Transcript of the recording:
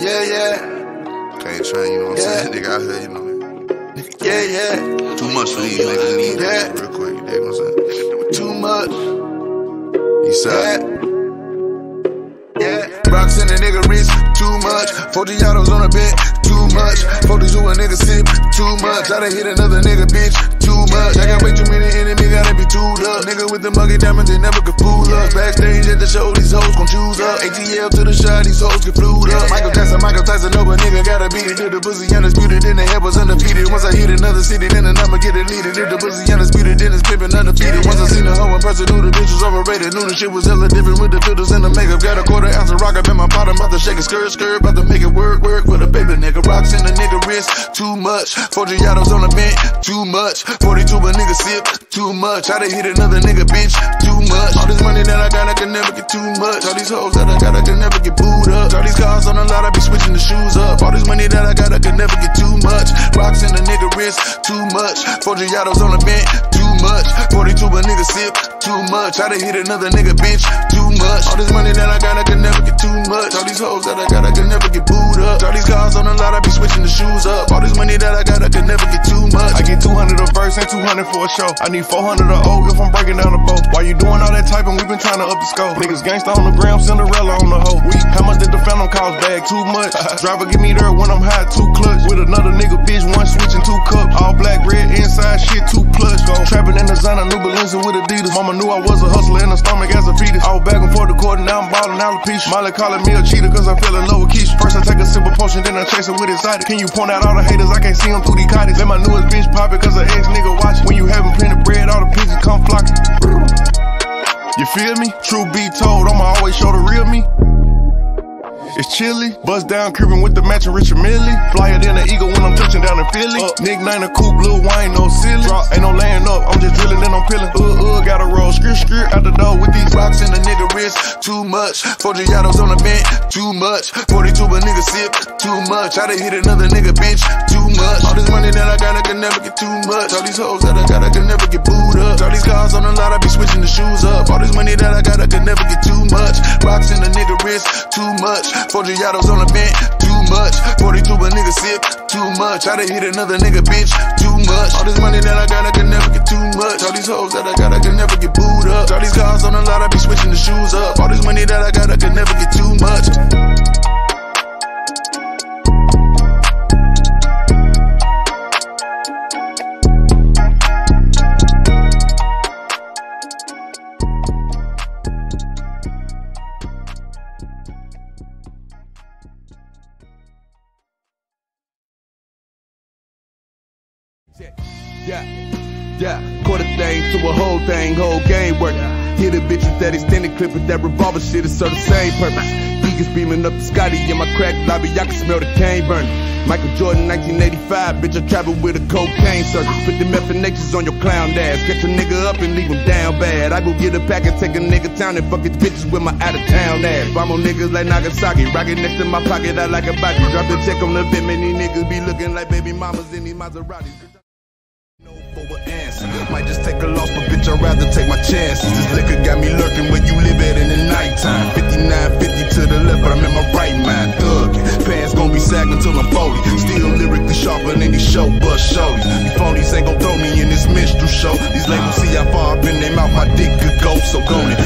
Yeah, yeah. Kane Train, you know what I'm Yeah. saying? Nigga out here, you know. Yeah, yeah. Too much for these niggas need that real quick. You dig what I'm saying? Too much. East side. Yeah. Yeah. Rocks in a nigga wrist, too much. 40 autos on a Bent', too much. 42 a nigga sip, too much. I done hit another nigga, bitch, too much. I got way too many enemies, gotta be too up. Nigga with the muggy diamonds, they never could fool us. Backstage at the show, these hoes choose up. ATL to the Chi', these hoes get flued up. Michael Jackson, Michael Tyson, no, but nigga gotta beat it. Till the pussy undisputed, then the head was undefeated. Once I hit another city, then the number get deleted. If the pussy undisputed, then it's pimpin' undefeated. Once I seen the hoe in person, knew the bitch was overrated. Knew the shit was hella different with the filters and the makeup. Got a quarter ounce of rock up in my pot, I'm about to shake it, skirt, skirt, about to make it work, work with a baby nigga. Rocks in the nigga wrist, too much. Forgiatos on the bench, too much. 42 a nigga sip, too much. I done hit another nigga, bitch, too much. All this money that I got, I can never get too much. These hoes that I got, I can never get booed up. All these cars on the lot, I be switching the shoes up. All this money that I got, I can never get too much. Rocks in the nigga wrist, too much. 40 autos on the bench, too much. 42 a nigga sip, too much. I done hit another nigga, bitch, too much. All this money that I got, I can never get too much. All these hoes that I got, I can never get booed up. All these cars on the lot, I be switching the shoes up. All this money that I got, I can never get too much. I get 200 a verse and 200 for a show. I need 400 a O if I'm breaking down the boat. While you doing all that typing, we been trying to up the scope. Niggas gangsta on the gram, Cinderella on the hoe. We, how much did the phantom cost bag? Too much. Driver give me there when I'm high, two clutch. With another nigga, bitch, one switching two cup. All black, red, inside shit, two plush. Go trapping in the zone, new Balenci with Adidas. Mama knew I was a hustler in the stomach as a fetus. I was back and forth the court, now I'm ballin' alopecia. Molly calling me a cheater cause I fell in love with Keisha. First I take a sip of potion, then I chase it with excited. Can you point out all the haters? I can't see them through these cottage. Let my newest bitch pop it cause her ex nigga watch it. When you having plenty bread, all the pigeons come flocking. You feel me? True be told, I'ma always show the real me. It's chilly. Bust down, creeping with the matching Richard Mille. Flyer than an eagle when I'm touching down in Philly. Uh, Nick Nine a coupe, Lil Wayne, no silly. Drop, ain't no laying up, I'm just drilling, then I'm peeling. Uh, uh, gotta roll, skirt, skirt out the door with these Rocks in the nigga too much. Forgiatos on the bench, too much. 42 a nigga sip, too much. I done hit another nigga, bitch, too much. All this money that I got, I can never get too much. All these hoes that I got, I can never get booed up. All these cars on the lot, I be switching the shoes up. All this money that I got, I can never get too much. Rocks in the nigga wrist, too much. Forgiatos on the bench, too much. 42 a nigga sip, too much. I done hit another nigga, bitch, too much. All this money that I got, I can never get too much. All these hoes that I got, I can never get booed up. All these cars on the lot, I be shoes up. All this money that I got, I could never get too much. Yeah, yeah. Quarter thing to a whole thing, whole game work. Hit a bitch with that extended clip with that revolver shit, it serve the same purpose. Eagles beaming up the Scotty in my crack lobby, I can smell the cane burning. Michael Jordan 1985, bitch, I travel with a cocaine circus. Put the methanations on your clown ass. Catch a nigga up and leave him down bad. I go get a pack and take a nigga town and fuck his bitches with my out of town ass. I'm on niggas like Nagasaki, rockin' next to my pocket, I like a body. Drop the check on the vet, man, these niggas be looking like baby mamas in these Maseratis. Just take a loss, but bitch, I'd rather take my chances. This liquor got me lurking where you live at in the nighttime. 59, 50 to the left, but I'm in my right mind. Thuggin'. Pants gon' be sagging till I'm 40. Still lyrically sharper than these show bust shorties. These phonies ain't gon' throw me in this minstrel show. These labels see how far up in their mouth my dick could go, so go it.